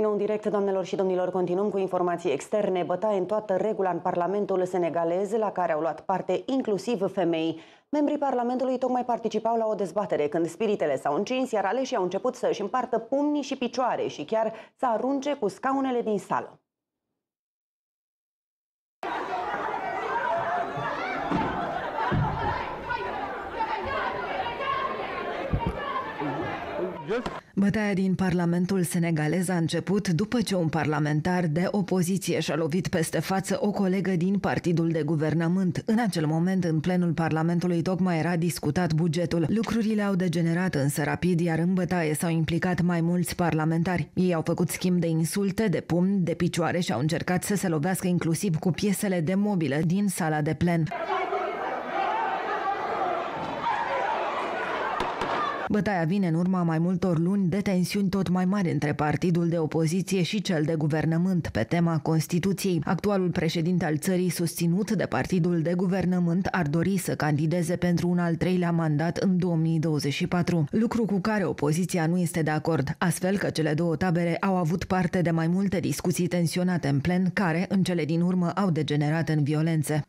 Din nou direct, doamnelor și domnilor, continuăm cu informații externe. Bătaie în toată regula în Parlamentul senegalez, la care au luat parte inclusiv femei. Membrii Parlamentului tocmai participau la o dezbatere când spiritele s-au încins, iar aleșii au început să își împartă pumnii și picioare și chiar să arunce cu scaunele din sală. Bătaia din Parlamentul senegalez a început după ce un parlamentar de opoziție și-a lovit peste față o colegă din partidul de guvernământ. În acel moment, în plenul Parlamentului, tocmai era discutat bugetul. Lucrurile au degenerat însă rapid, iar în bătaie s-au implicat mai mulți parlamentari. Ei au făcut schimb de insulte, de pumni, de picioare și au încercat să se lovească inclusiv cu piesele de mobilă din sala de plen. Bătaia vine în urma mai multor luni de tensiuni tot mai mari între partidul de opoziție și cel de guvernământ pe tema Constituției. Actualul președinte al țării, susținut de partidul de guvernământ, ar dori să candideze pentru un al treilea mandat în 2024, lucru cu care opoziția nu este de acord, astfel că cele două tabere au avut parte de mai multe discuții tensionate în plen, care, în cele din urmă, au degenerat în violențe.